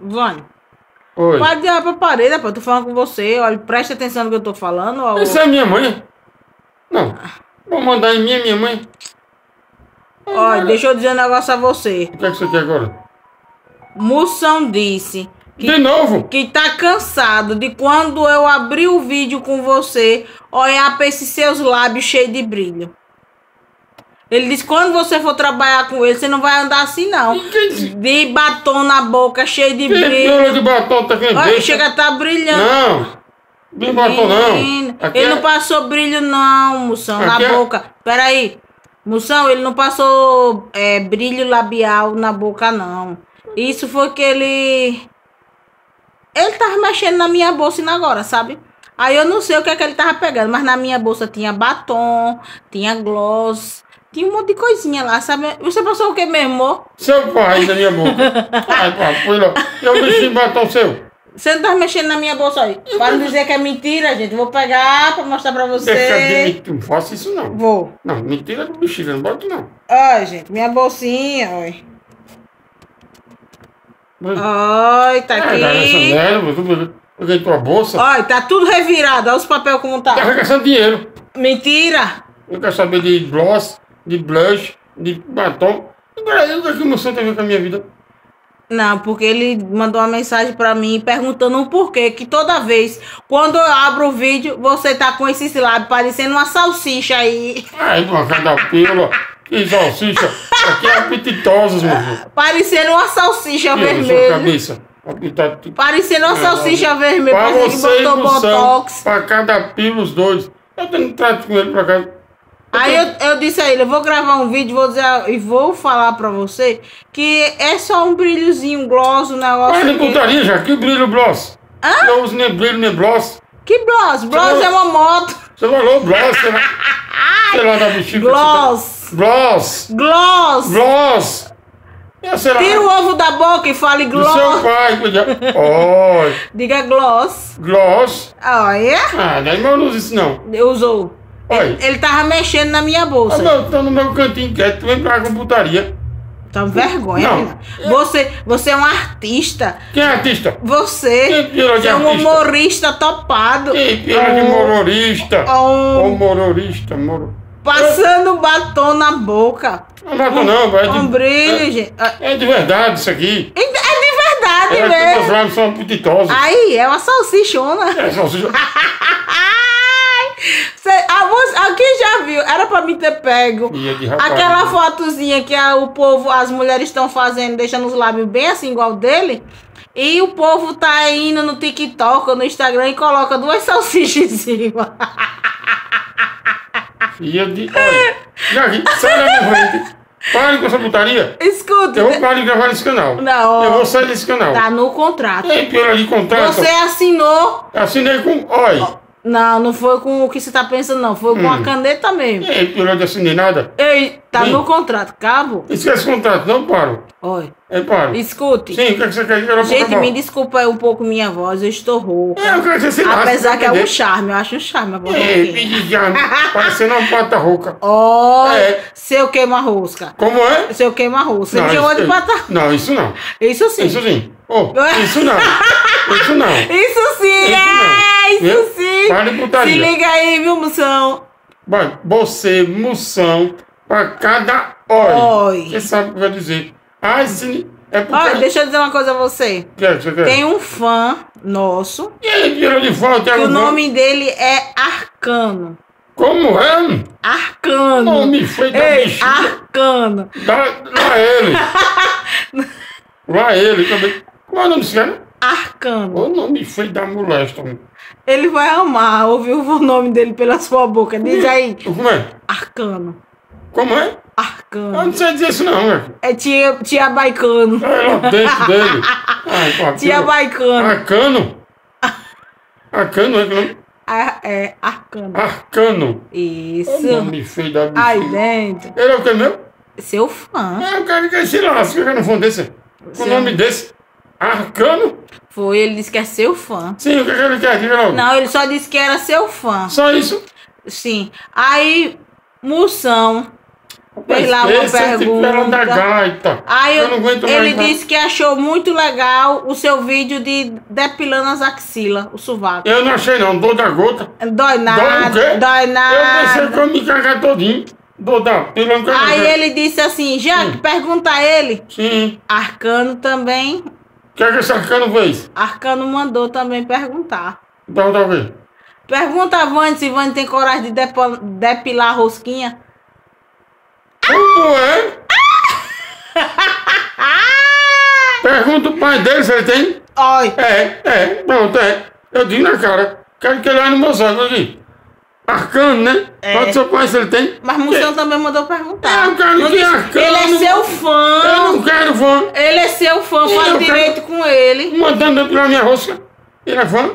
Vânia, Oi. pode olhar pra parede, rapaz. Eu tô falando com você. Olha, preste atenção no que eu tô falando. ó. Essa é minha mãe? Não. Vou mandar em minha, minha mãe. Olha, deixa eu dizer um negócio a você. O que é que você quer agora? Moção disse De novo? que tá cansado de quando eu abri o vídeo com você olhar pra esses seus lábios cheios de brilho. Ele disse quando você for trabalhar com ele, você não vai andar assim, não. De batom na boca, cheio de Que brilho. de batom tá quem Olha, chega a tá brilhando. Não. De batom não. Aqui ele é- não passou brilho, não, moção, na Aqui é- boca. Peraí. Moção, ele não passou é, brilho labial na boca, não. Isso foi que ele. Ele tava mexendo na minha bolsa ainda agora, sabe? Aí eu não sei o que é que ele tava pegando, mas na minha bolsa tinha batom, tinha gloss, tinha um monte de coisinha lá, sabe? Você passou o que mesmo, amor? Seu pai da minha boca. Ai, papoila. Eu mexi batom seu. Você não tá mexendo na minha bolsa aí. Para não dizer que é mentira, gente. Vou pegar pra mostrar pra Deixa de você. Não faça isso não. Vou. Não, mentira do bexiga, não bota não. Ai, gente, minha bolsinha, oi. Oi, tá essa aqui. eu peguei tua bolsa. Olha, tá tudo revirado. Olha os papéis como Tá tá. arregaçando dinheiro. Mentira. Eu quero saber de gloss, de blush, de batom. Agora, eu que emoção tem a ver com a minha vida. Não, porque ele mandou uma mensagem pra mim perguntando o porquê. Que toda vez, quando eu abro o vídeo, você tá com esses lábios parecendo uma salsicha aí. Ai, uma cada pílula. Que salsicha. Aqui é apetitosos, meu filho. Parecendo uma salsicha sua vermelha. cabeça. Parecendo uma salsicha vermelha. Pra que você botou botox. pra cada pílula os dois. Eu tenho trato com ele pra cá. Aí eu, eu disse a ele, eu vou gravar um vídeo vou dizer, e vou falar pra você que é só um brilhozinho, gloss, um negócio. Mas que- putaria já, que brilho gloss. Hã? Eu uso nem brilho, nem gloss. Que gloss? Gloss é uma moto. Você falou gloss, lá. Sei lá da bexiga. Gloss. Gloss. Gloss. Gloss. Sei lá. Tira o ovo da boca e fale Do seu gloss. pai. Diga gloss. Gloss. Olha. Ah, daí não uso isso não. Usou. Oi. Ele, tava mexendo na minha Ah, bolsa. meu, tô no meu cantinho quieto, tu vem pra com putaria. Tá vergonha, Não. Você, você é um artista. Quem é artista? Você, Quem de você é um artista? humorista topado. Quem pira de Um- mororista? um- Humororista, moro. Passando batom na boca. Não mata não, vai. Um brilho, gente. É É de verdade isso aqui. é de verdade É mesmo. lábios são. Aí, é uma salsichona. É, salsicha. Ai, cê, a você, aqui já viu, era pra mim ter pego. Rapaz. Aquela fotozinha que a- o povo, as mulheres estão fazendo, deixando os lábios bem assim, igual dele. E o povo tá indo no TikTok ou no Instagram e coloca duas salsichas em cima. Ia de. Olha. Já vi. Sai da minha frente. Pare com essa putaria. Escuta, Eu vou parar de gravar nesse canal. Não. Eu vou sair desse canal. tá no contrato. Ei, pela de contrato. Você assinou. Assinei com. Olha. Não, não foi com o que você tá pensando, não. Foi com Hum. a caneta mesmo. Ei, pela de assinei nada. Ei, tá Sim. no contrato, cabo? Esquece o contrato, não paro. Olha, É paro. escute. Sim, o que, é que você quer? Eu quero Gente, me desculpa aí um pouco minha voz, eu estou rouca. É, eu quero lasque, Apesar que é um entender? charme, eu acho um charme a voz rouquinha. pedidiano. Parecendo uma pata rouca. Olha, É. seu queima-rosca. Como é? Seu queima-rosca. Você chamou de pata... Não, isso não. Isso sim. Isso sim. Oh, isso não. Isso não. Isso sim, Isso não. Isso Viu? sim. De putaria. Se liga aí, viu, moção? Vai, você, moção, pra cada oi. Oi. Você sabe o que quero dizer. Ai, sim. É porque. Olha, deixa eu dizer uma coisa a você. É quer? Tem um fã nosso, E aí, virou de tem que o nome dele é Arcano. Como é? Arcano. Nome feio da Ei, bexiga. Arcano. Dá, dá ele. Lá ele também. Qual é o nome desse cara? Arcano. O nome feio da molesta. Ele vai amar ouvir o nome dele pela sua boca. Diz aí. Como é? Arcano. Como é? Eu Arcano. não sei dizer isso não, velho. É tia, tia Baicano. É lá dentro dele. Ai, papel. Tia Baicano. Arcano. Arcano, é que nome? Ah, É, Arcano. Arcano. O Isso. nome feio da Aí bexiga. dentro. Ele é o que mesmo? Seu fã. É o cara que se lasca, que não fundo desse. Com o nome desse. Arcano? Foi, ele disse que é seu fã. Sim, o que, que ele quer? Diga logo. Não, ele só disse que era seu fã. Só isso. Sim. Aí, Moção fez lá uma é tipo pergunta. gaita. Aí eu eu- não aguento ele mais. disse que achou muito legal o seu vídeo de depilando as axilas, o sovaco. Eu não achei não, dor da gota. Dói Dói o nada, quê? dói Eu pensei que nada. eu me cagar todinho. Quero Aí ele disse assim, Hum. Jaque, pergunta a ele. Sim. Arcano também, que é que esse arcano fez? Arcano mandou também perguntar. Dá outra vez. Pergunta a Vani se Vani tem coragem de depo- depilar a rosquinha. Como é? Pergunta o pai dele se ele tem. Oi, É, é, pronto, é. Eu digo na cara. Quero que ele olhe no meu olhos aqui. Arcano, né? É. Pode seu pai ele tem. mas Moção também mandou perguntar. É, eu quero Não que Arcano- ele é seu Eu fã. não quero fã. Ele é seu fã, Eu fala quero- direito com ele. Mandando depilar minha rosca. Ele é fã?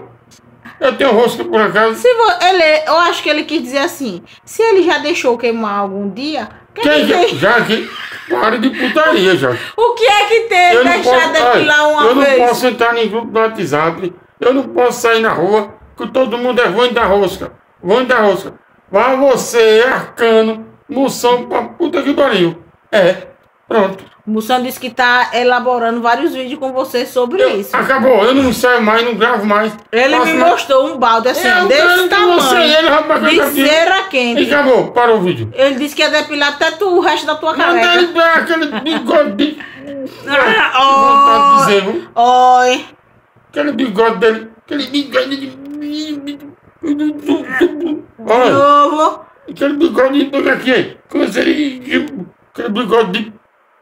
Eu tenho rosca por acaso. Se vo- ele, eu acho que ele quis dizer assim, se ele já deixou queimar algum dia, o que, Quem que tem? Já que. Pare de putaria, já. O que é que tem Eu não deixar posso, depilar olha, uma eu não vez? posso entrar em grupo do WhatsApp. Eu não posso sair na rua, que todo mundo é vão da rosca. Vão da rosca. Vá você, arcano, moção pra puta que pariu. É, pronto. Moção disse que tá elaborando vários vídeos com você sobre Eu- isso. acabou, eu não saio mais, não gravo mais. Ele me mais- mostrou um balde assim, Eu desse quero que você e ele, tamanho, rapaz, de cera E quente. acabou, parou o vídeo. Ele disse que ia depilar até tu, o resto da tua Manda careca. ele dar aquele bigode de... Ah, de dizer? Oi. Aquele bigode dele. Aquele bigode de. De novo. aquele bigode de. aqui. Coisa de. Aquele bigode de.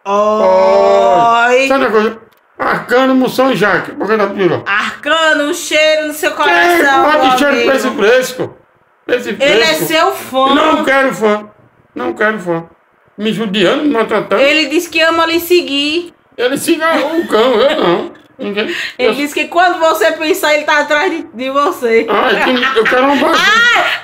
Oi. Sabe uma coisa? Arcano, moção e jaque. Boca da pila. Arcano, um cheiro no seu coração. pode cheiro pra esse fresco? Esse fresco. Ele é seu fã. Não quero fã. Não quero fã. Me judiando, me maltratando. Ele, Ele disse que ama lhe seguir. siga o cão, eu não. Ninguém. Ele Eu... disse que quando você pensar, ele tá atrás de, de você. Ai, que- eu quero um baixo.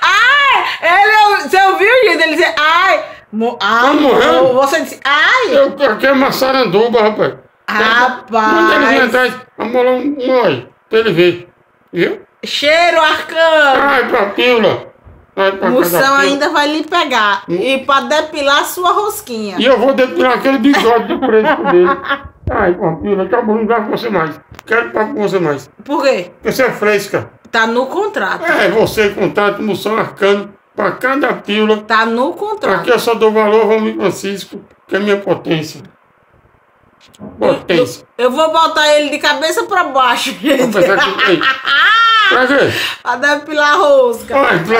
Ai! Ele, você ouviu, gente? Ele disse, ai! Mo, Tá morrendo? Você disse, ai! Eu eu quero uma saranduba, rapaz. Rapaz. Manda ele vir atrás, amolar um um olho, pra ele ver. Viu? Cheiro arcano! Ai, pra pílula. Ai, Moção ainda vai lhe pegar. E pra depilar sua rosquinha. E eu vou depilar aquele bigode do preço dele. Ai, com pílula, acabou, não dá com você mais. Quero papo com você mais. Por quê? Porque você é fresca. Tá no contrato. É, você contrata moção arcano pra cada pílula. Tá no contrato. Aqui eu só dou valor ao Francisco, que é minha potência. Potência. Eu vou botar ele de cabeça pra baixo, gente. pensar que. Ei, pra quê? pra depilar a rosca. Ai, pra,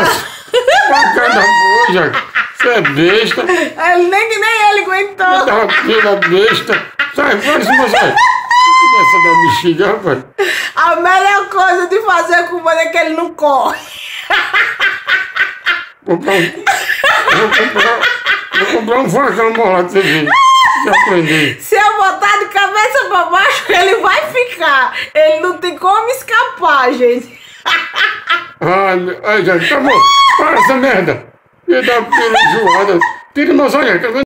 pra cada boja. Você é besta. Ele, nem que nem ele aguentou. Uma pila besta. Sai, esse moço aí. Essa da bexiga, rapaz. A melhor coisa de fazer com você é que ele não corre. Vou comprar. Vou comprar, vou comprar um facão molado pra você aprender. Se eu botar de cabeça pra baixo, ele vai ficar. Ele não tem como escapar, gente. Ai, ai, já acabou. Para essa merda. Me dá pila enjoada. Tira meus olhos.